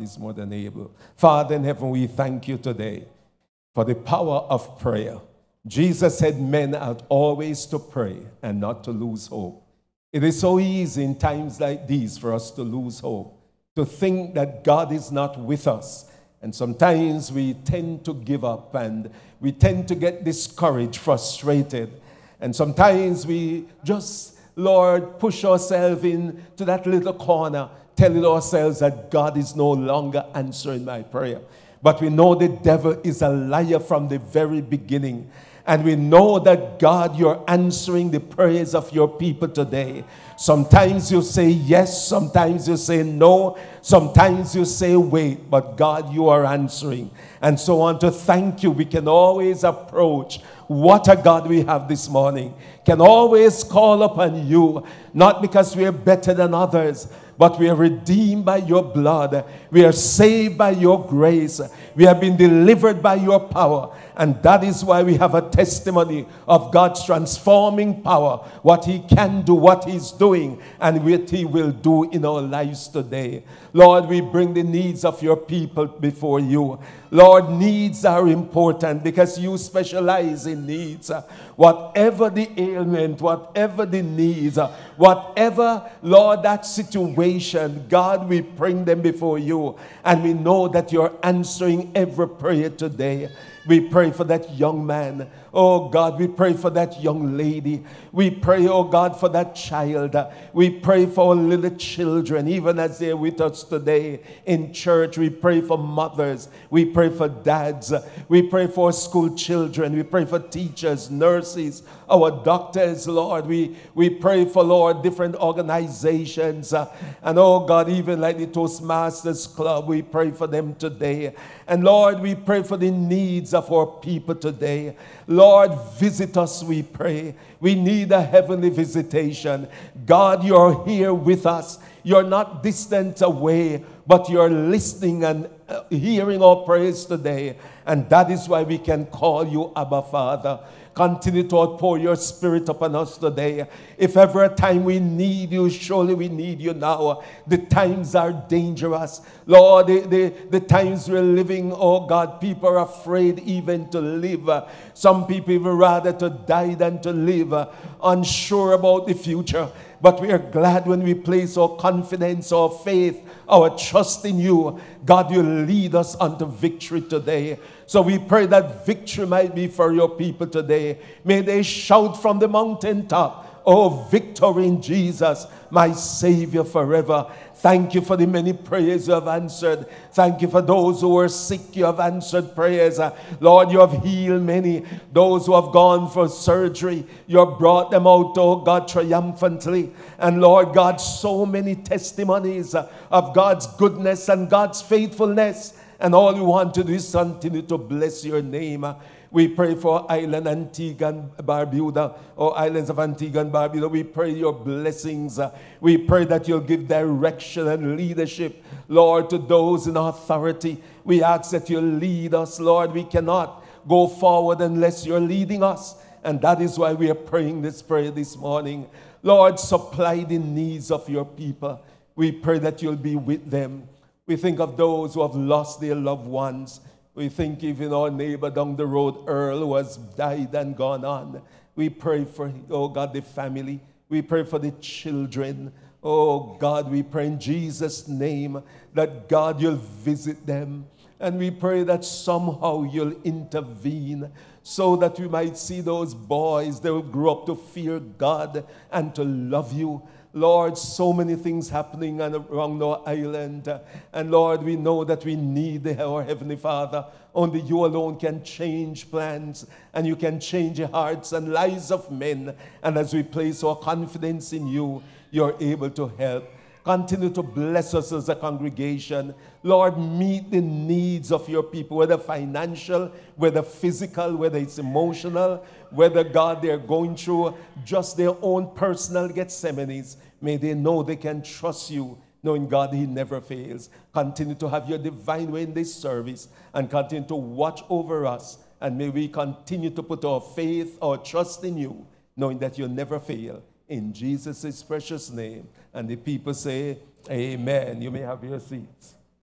is more than able. Father in heaven, we thank you today for the power of prayer. Jesus said men ought always to pray and not to lose hope. It is so easy in times like these for us to lose hope, to think that God is not with us. And sometimes we tend to give up and we tend to get discouraged, frustrated. And sometimes we just, Lord, push ourselves into that little corner telling ourselves that God is no longer answering my prayer. But we know the devil is a liar from the very beginning. And we know that God, you're answering the prayers of your people today. Sometimes you say yes, sometimes you say no, sometimes you say wait, but God, you are answering. And so on to thank you, we can always approach what a God we have this morning. Can always call upon you, not because we are better than others, but we are redeemed by your blood. We are saved by your grace. We have been delivered by your power. And that is why we have a testimony of God's transforming power, what He can do, what He's doing, and what He will do in our lives today. Lord, we bring the needs of your people before you. Lord, needs are important because you specialize in needs. Whatever the ailment, whatever the needs, whatever, Lord, that situation, God, we bring them before you. And we know that you're answering every prayer today. We pray for that young man. Oh God, we pray for that young lady. We pray, oh God, for that child. We pray for our little children, even as they're with us today in church. We pray for mothers. We pray for dads. We pray for school children. We pray for teachers, nurses, our doctors, Lord. We, we pray for, Lord, different organizations. And oh God, even like the Toastmasters Club, we pray for them today. And Lord, we pray for the needs of our people today. Lord, visit us, we pray. We need a heavenly visitation. God, you're here with us. You're not distant away, but you're listening and uh, hearing our prayers today. And that is why we can call you Abba Father. Continue to outpour your spirit upon us today. If ever a time we need you, surely we need you now. The times are dangerous. Lord, the, the, the times we're living, oh God, people are afraid even to live. Some people even rather to die than to live, unsure about the future. But we are glad when we place our confidence, our faith, our trust in you. God, you lead us unto victory today. So we pray that victory might be for your people today. May they shout from the mountaintop, Oh, victory in Jesus, my Savior forever. Thank you for the many prayers you have answered. Thank you for those who were sick, you have answered prayers. Uh, Lord, you have healed many. Those who have gone for surgery, you have brought them out, oh God, triumphantly. And Lord God, so many testimonies uh, of God's goodness and God's faithfulness. And all we want to do is continue to bless your name. We pray for island Antigua and Barbuda, or islands of Antigua and Barbuda. We pray your blessings. We pray that you'll give direction and leadership, Lord, to those in authority. We ask that you'll lead us, Lord. We cannot go forward unless you're leading us. And that is why we are praying this prayer this morning. Lord, supply the needs of your people. We pray that you'll be with them. We think of those who have lost their loved ones. We think even our neighbor down the road, Earl, who has died and gone on. We pray for, oh God, the family. We pray for the children. Oh God, we pray in Jesus' name that God, you'll visit them. And we pray that somehow you'll intervene so that we might see those boys, they will grow up to fear God and to love you Lord, so many things happening around our island. And Lord, we know that we need our Heavenly Father. Only you alone can change plans and you can change hearts and lives of men. And as we place our confidence in you, you're able to help. Continue to bless us as a congregation. Lord, meet the needs of your people, whether financial, whether physical, whether it's emotional, whether, God, they're going through just their own personal Gethsemanes. May they know they can trust you, knowing, God, He never fails. Continue to have your divine way in this service and continue to watch over us. And may we continue to put our faith, our trust in you, knowing that you'll never fail. In Jesus' precious name. And the people say, Amen. You may have your seats.